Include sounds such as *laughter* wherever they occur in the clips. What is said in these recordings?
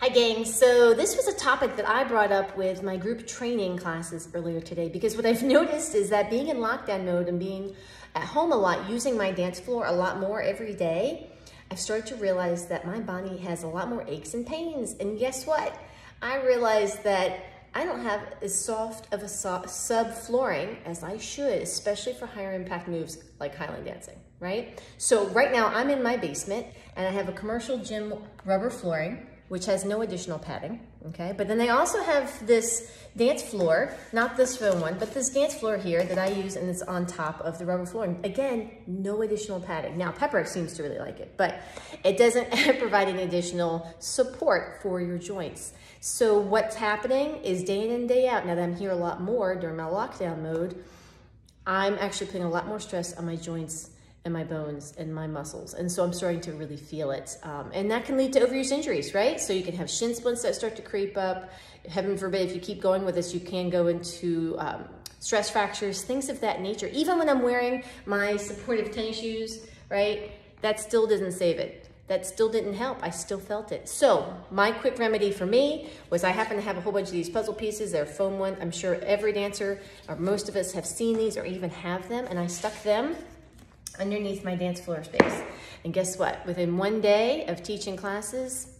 Hi gang, so this was a topic that I brought up with my group training classes earlier today because what I've *laughs* noticed is that being in lockdown mode and being at home a lot, using my dance floor a lot more every day, I've started to realize that my body has a lot more aches and pains. And guess what? I realized that I don't have as soft of a sub flooring as I should, especially for higher impact moves like Highland dancing, right? So right now I'm in my basement and I have a commercial gym rubber flooring which has no additional padding, okay? But then they also have this dance floor, not this foam one, but this dance floor here that I use and it's on top of the rubber flooring. Again, no additional padding. Now, Pepper seems to really like it, but it doesn't *laughs* provide any additional support for your joints. So what's happening is day in and day out, now that I'm here a lot more during my lockdown mode, I'm actually putting a lot more stress on my joints and my bones and my muscles. And so I'm starting to really feel it. Um, and that can lead to overuse injuries, right? So you can have shin splints that start to creep up. Heaven forbid, if you keep going with this, you can go into um, stress fractures, things of that nature. Even when I'm wearing my supportive tennis shoes, right? That still doesn't save it. That still didn't help. I still felt it. So my quick remedy for me was I happen to have a whole bunch of these puzzle pieces. They're foam one. I'm sure every dancer or most of us have seen these or even have them. And I stuck them underneath my dance floor space. And guess what? Within one day of teaching classes,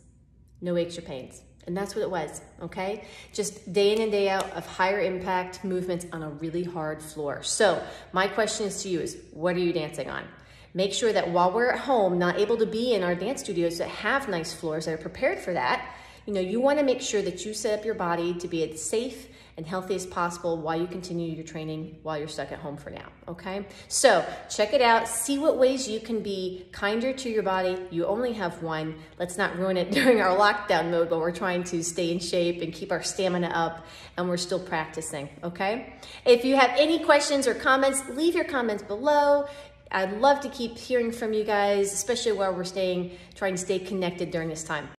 no aches or pains. And that's what it was, okay? Just day in and day out of higher impact movements on a really hard floor. So my question is to you is, what are you dancing on? Make sure that while we're at home, not able to be in our dance studios that have nice floors that are prepared for that, you know, you wanna make sure that you set up your body to be safe and healthy as possible while you continue your training while you're stuck at home for now, okay? So check it out, see what ways you can be kinder to your body. You only have one. Let's not ruin it *laughs* during our lockdown mode while we're trying to stay in shape and keep our stamina up and we're still practicing, okay? If you have any questions or comments, leave your comments below. I'd love to keep hearing from you guys, especially while we're staying, trying to stay connected during this time.